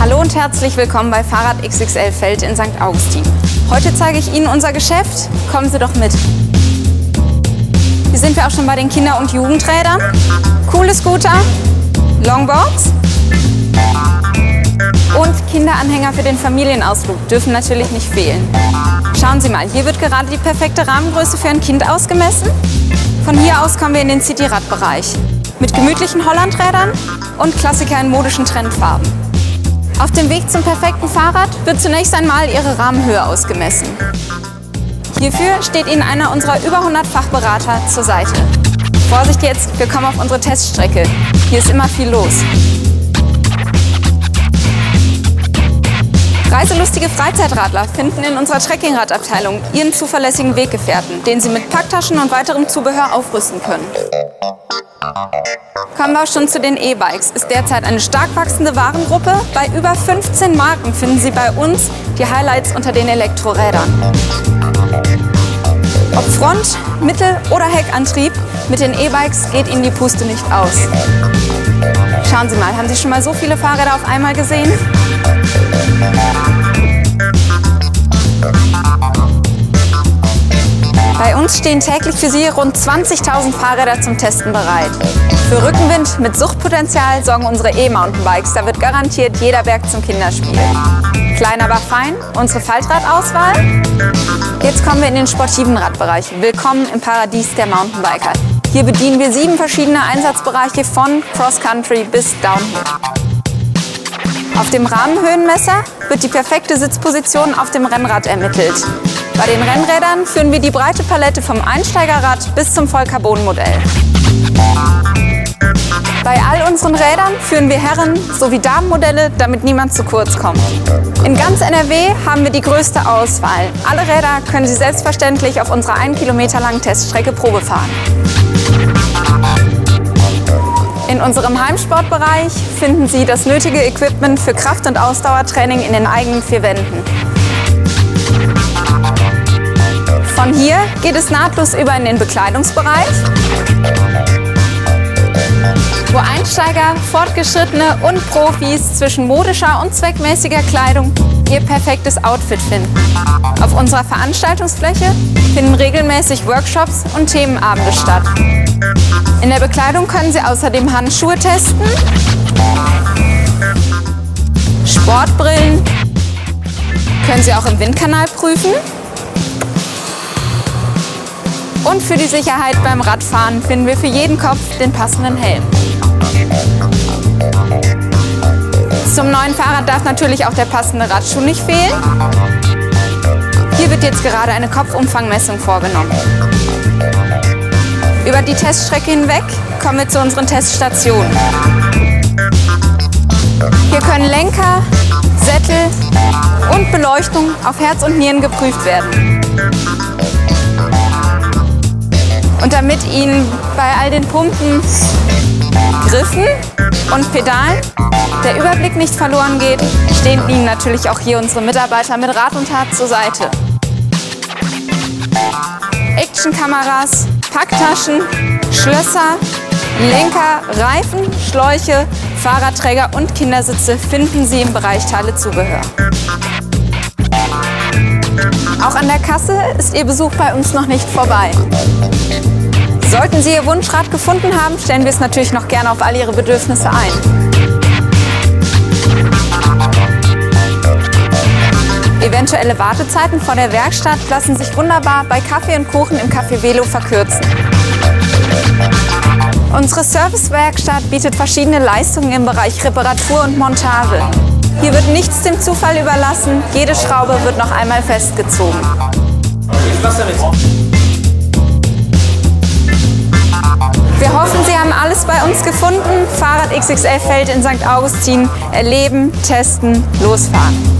Hallo und herzlich willkommen bei Fahrrad XXL Feld in St. Augustin. Heute zeige ich Ihnen unser Geschäft. Kommen Sie doch mit. Hier sind wir auch schon bei den Kinder- und Jugendrädern. Coole Scooter, Longboards und Kinderanhänger für den Familienausflug dürfen natürlich nicht fehlen. Schauen Sie mal, hier wird gerade die perfekte Rahmengröße für ein Kind ausgemessen. Von hier aus kommen wir in den City-Radbereich mit gemütlichen Hollandrädern und Klassiker in modischen Trendfarben. Auf dem Weg zum perfekten Fahrrad wird zunächst einmal Ihre Rahmenhöhe ausgemessen. Hierfür steht Ihnen einer unserer über 100 Fachberater zur Seite. Vorsicht jetzt, wir kommen auf unsere Teststrecke. Hier ist immer viel los. Reiselustige Freizeitradler finden in unserer Trekkingradabteilung ihren zuverlässigen Weggefährten, den sie mit Packtaschen und weiterem Zubehör aufrüsten können. Kommen wir schon zu den E-Bikes. Ist derzeit eine stark wachsende Warengruppe. Bei über 15 Marken finden Sie bei uns die Highlights unter den Elektrorädern. Ob Front-, Mittel- oder Heckantrieb, mit den E-Bikes geht Ihnen die Puste nicht aus. Schauen Sie mal, haben Sie schon mal so viele Fahrräder auf einmal gesehen? Uns stehen täglich für Sie rund 20.000 Fahrräder zum Testen bereit. Für Rückenwind mit Suchtpotenzial sorgen unsere E-Mountainbikes. Da wird garantiert jeder Berg zum Kinderspiel. Klein aber fein, unsere Faltradauswahl. Jetzt kommen wir in den sportiven Radbereich. Willkommen im Paradies der Mountainbiker. Hier bedienen wir sieben verschiedene Einsatzbereiche von Cross-Country bis Downhill. Auf dem Rahmenhöhenmesser wird die perfekte Sitzposition auf dem Rennrad ermittelt. Bei den Rennrädern führen wir die breite Palette vom Einsteigerrad bis zum Vollcarbon-Modell. Bei all unseren Rädern führen wir Herren- sowie Damenmodelle, damit niemand zu kurz kommt. In ganz NRW haben wir die größte Auswahl. Alle Räder können Sie selbstverständlich auf unserer 1 Kilometer langen Teststrecke Probe fahren. In unserem Heimsportbereich finden Sie das nötige Equipment für Kraft- und Ausdauertraining in den eigenen vier Wänden. Von hier geht es nahtlos über in den Bekleidungsbereich, wo Einsteiger, Fortgeschrittene und Profis zwischen modischer und zweckmäßiger Kleidung ihr perfektes Outfit finden. Auf unserer Veranstaltungsfläche finden regelmäßig Workshops und Themenabende statt. In der Bekleidung können Sie außerdem Handschuhe testen, Sportbrillen können Sie auch im Windkanal prüfen und für die Sicherheit beim Radfahren finden wir für jeden Kopf den passenden Helm. Zum neuen Fahrrad darf natürlich auch der passende Radschuh nicht fehlen. Hier wird jetzt gerade eine Kopfumfangmessung vorgenommen. Über die Teststrecke hinweg kommen wir zu unseren Teststationen. Hier können Lenker, Sättel und Beleuchtung auf Herz und Nieren geprüft werden. Und damit Ihnen bei all den Pumpen, Griffen und Pedalen der Überblick nicht verloren geht, stehen Ihnen natürlich auch hier unsere Mitarbeiter mit Rat und Tat zur Seite. Actionkameras, Packtaschen, Schlösser, Lenker, Reifen, Schläuche, Fahrradträger und Kindersitze finden Sie im Bereich Teile-Zubehör. Auch an der Kasse ist Ihr Besuch bei uns noch nicht vorbei. Sollten Sie Ihr Wunschrad gefunden haben, stellen wir es natürlich noch gerne auf all Ihre Bedürfnisse ein. Eventuelle Wartezeiten vor der Werkstatt lassen sich wunderbar bei Kaffee und Kuchen im Café Velo verkürzen. Unsere Servicewerkstatt bietet verschiedene Leistungen im Bereich Reparatur und Montage. Hier wird nichts dem Zufall überlassen, jede Schraube wird noch einmal festgezogen. Wir gefunden. Fahrrad XXL Feld in St. Augustin. Erleben, testen, losfahren.